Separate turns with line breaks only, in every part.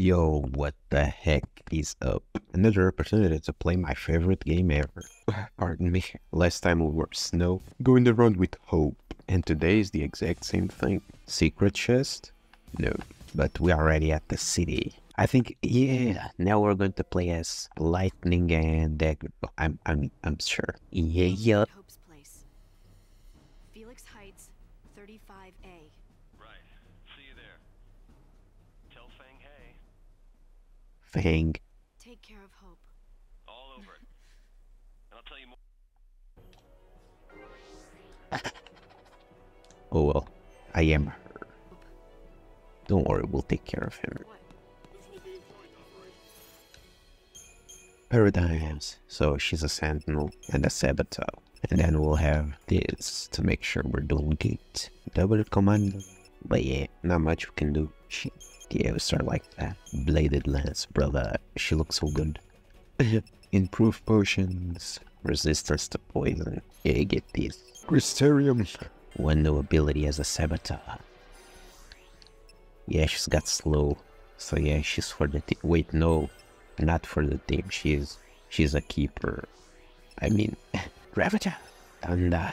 Yo, what the heck is up? Another opportunity to play my favorite game ever. Pardon me. Last time we were Snow, going around with Hope. And today is the exact same thing. Secret chest? No. But we are already at the city. I think, yeah, now we're going to play as Lightning and Dagger. I'm, I'm, I'm sure. Yeah, yeah.
Hope's place. Felix Heights, 35A.
Fang.
Take care of Hope.
All over it. And I'll tell you more.
Oh well, I am her. Don't worry, we'll take care of him.
What?
Paradigms. So she's a sentinel and a saboteur. And then we'll have this to make sure we're doing good. Double commando. But yeah, not much we can do. She, yeah, we start like that. Bladed lance, brother. She looks so good. Improve potions. Resistance to poison. Yeah, get this. Crystarium. One new ability as a saboteur. Yeah, she's got slow. So yeah, she's for the team. Wait, no, not for the team. She's she's a keeper. I mean, Gravita. And uh,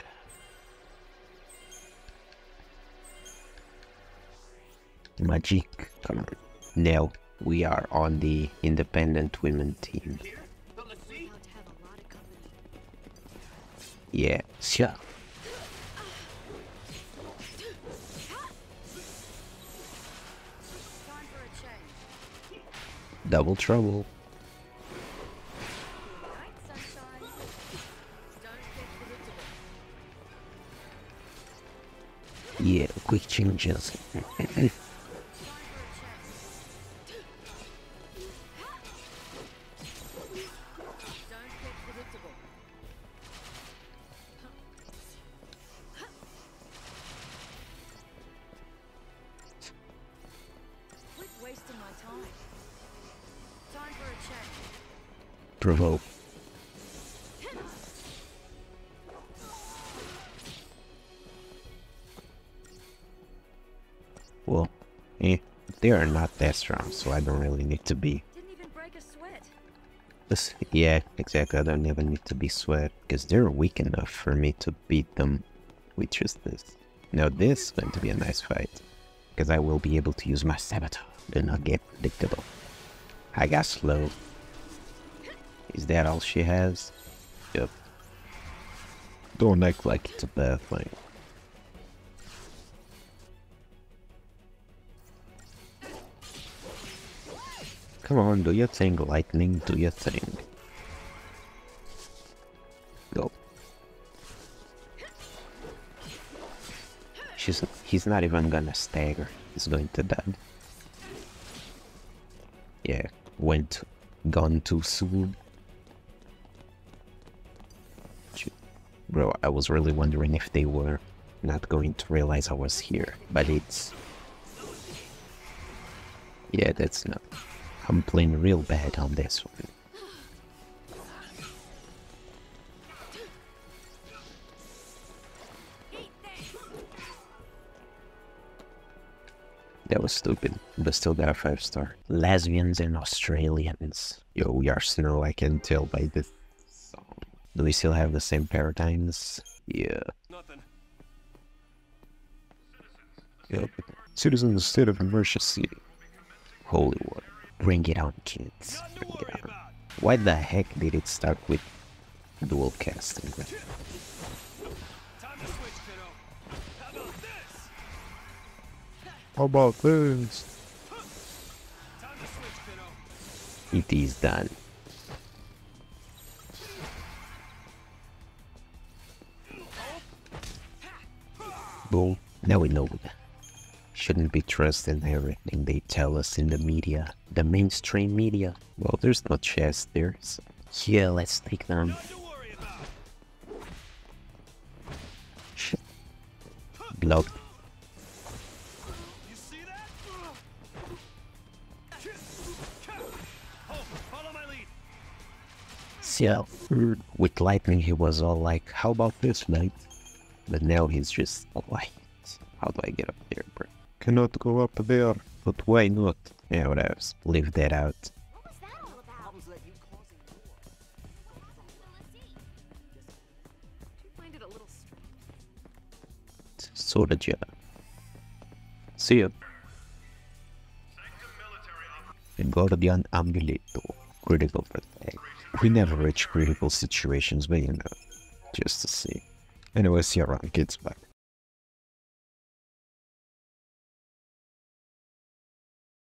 Magic. Now we are on the independent women team. Yeah, sure. Double trouble. Yeah, quick changes. Provoke. Well, eh, they are not that strong, so I don't really need to be.
Didn't even break a sweat.
This, yeah, exactly. I don't even need to be sweat because they're weak enough for me to beat them with just this. Now this is going to be a nice fight because I will be able to use my saboteur. Do not get predictable. I got slow. Is that all she has? Yep. Don't act like it's a bad thing. Come on, do your thing, lightning, do your thing. Go. She's he's not even gonna stagger. He's going to die. Yeah, went gone too soon. Bro, I was really wondering if they were not going to realize I was here, but it's yeah, that's not. I'm playing real bad on this one. That was stupid, but still got a five star. Lesbians and Australians. Yo, we are snow, I can tell by this song. Do we still have the same paradigms? Yeah.
Nothing.
Yep. Citizens state of emergency. Holy water. Bring it on, kids. Bring it on. Why the heck did it start with dual casting?
How about this?
It is done. Boom. Now we know. Shouldn't be trusting everything they tell us in the media. The mainstream media. Well, there's no chest there, so yeah, let's take them.
Nothing
So, with lightning, he was all like, "How about this, light?" But now he's just like, "How do I get up there, bro?"
Cannot go up there.
But why not? Yeah, whatever. Leave that out.
What's that all about?
Do you find it a little strange?
Sort of job. See ya. Guardian Amuleto. Critical protect. We never reach critical situations, but you know, just to see. Anyway, see you around, kids. Bye.